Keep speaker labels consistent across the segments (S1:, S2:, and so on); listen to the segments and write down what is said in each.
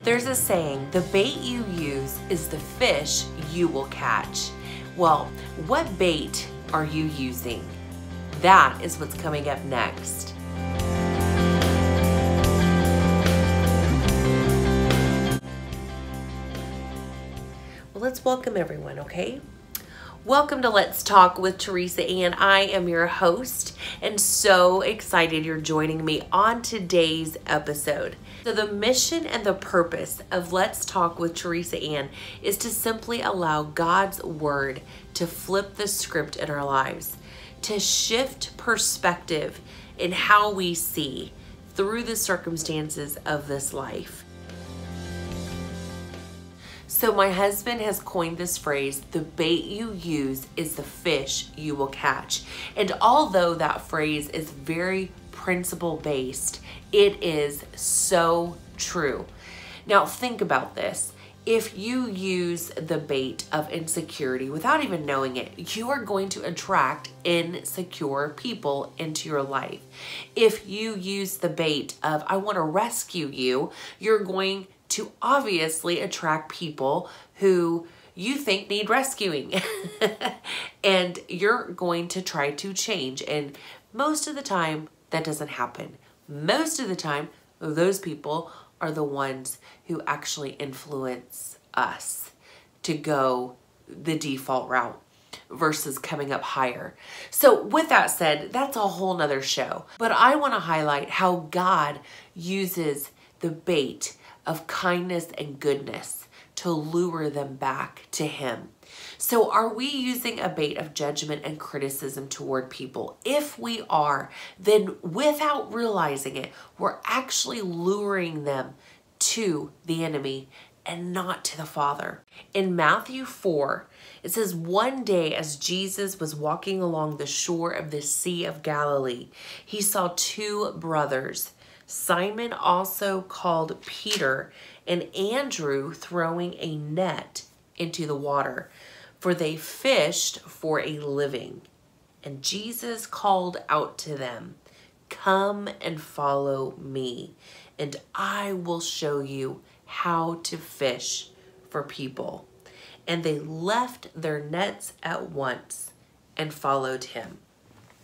S1: There's a saying, the bait you use is the fish you will catch. Well, what bait are you using? That is what's coming up next. Well, let's welcome everyone, okay? Welcome to Let's Talk with Teresa Ann. I am your host and so excited you're joining me on today's episode. So, the mission and the purpose of Let's Talk with Teresa Ann is to simply allow God's Word to flip the script in our lives, to shift perspective in how we see through the circumstances of this life. So, my husband has coined this phrase the bait you use is the fish you will catch. And although that phrase is very principle based, it is so true. Now, think about this. If you use the bait of insecurity without even knowing it, you are going to attract insecure people into your life. If you use the bait of, I want to rescue you, you're going to obviously attract people who you think need rescuing. and you're going to try to change. And most of the time, that doesn't happen. Most of the time, those people are the ones who actually influence us to go the default route versus coming up higher. So with that said, that's a whole nother show. But I want to highlight how God uses the bait of kindness and goodness to lure them back to Him. So, are we using a bait of judgment and criticism toward people? If we are, then without realizing it, we're actually luring them to the enemy and not to the Father. In Matthew 4, it says, One day as Jesus was walking along the shore of the Sea of Galilee, he saw two brothers Simon also called Peter and Andrew throwing a net into the water, for they fished for a living. And Jesus called out to them, Come and follow me, and I will show you how to fish for people. And they left their nets at once and followed him.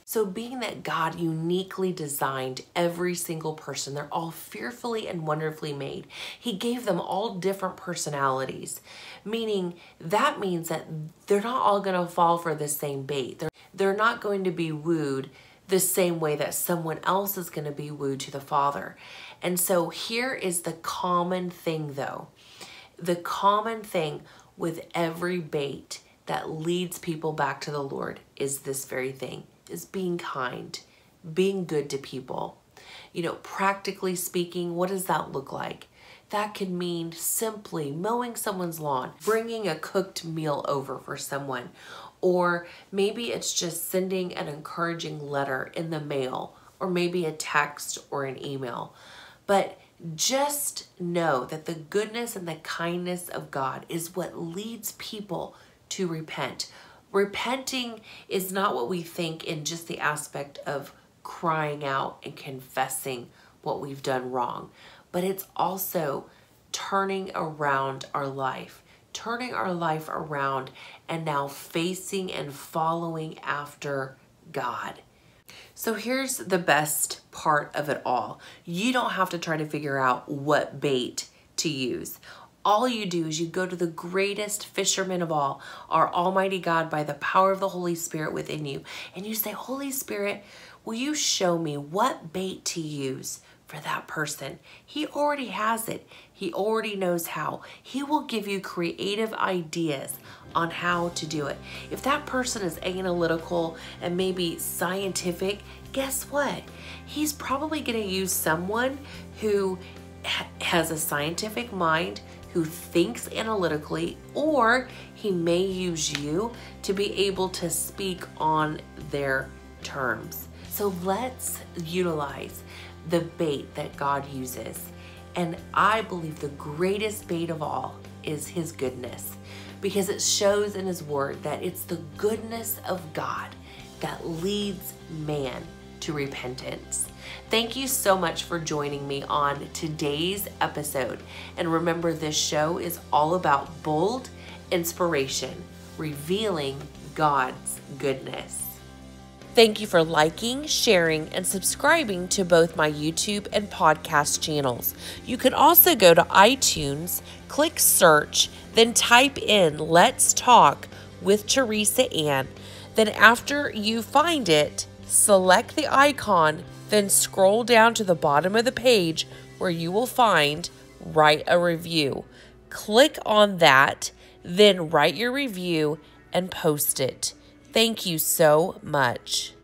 S1: So, being that God uniquely designed every single person, they're all fearfully and wonderfully made. He gave them all different personalities, meaning that means that they're not all going to fall for the same bait. They're, they're not going to be wooed the same way that someone else is going to be wooed to the Father. And so, here is the common thing though the common thing with every bait that leads people back to the Lord is this very thing is being kind, being good to people. You know, practically speaking, what does that look like? That can mean simply mowing someone's lawn, bringing a cooked meal over for someone, or maybe it's just sending an encouraging letter in the mail, or maybe a text or an email. But just know that the goodness and the kindness of God is what leads people to repent. Repenting is not what we think in just the aspect of crying out and confessing what we've done wrong, but it's also turning around our life, turning our life around and now facing and following after God. So here's the best part of it all. You don't have to try to figure out what bait to use all you do is you go to the greatest fisherman of all, our Almighty God, by the power of the Holy Spirit within you, and you say, Holy Spirit, will you show me what bait to use for that person? He already has it, He already knows how. He will give you creative ideas on how to do it. If that person is analytical and maybe scientific, guess what? He's probably going to use someone who has a scientific mind who thinks analytically, or he may use you to be able to speak on their terms. So let's utilize the bait that God uses. And I believe the greatest bait of all is his goodness because it shows in his word that it's the goodness of God that leads man to repentance. Thank you so much for joining me on today's episode. And remember, this show is all about bold inspiration, revealing God's goodness. Thank you for liking, sharing, and subscribing to both my YouTube and podcast channels. You can also go to iTunes, click search, then type in Let's Talk with Teresa Ann. Then, after you find it, select the icon, then scroll down to the bottom of the page where you will find Write a Review. Click on that, then write your review and post it. Thank you so much.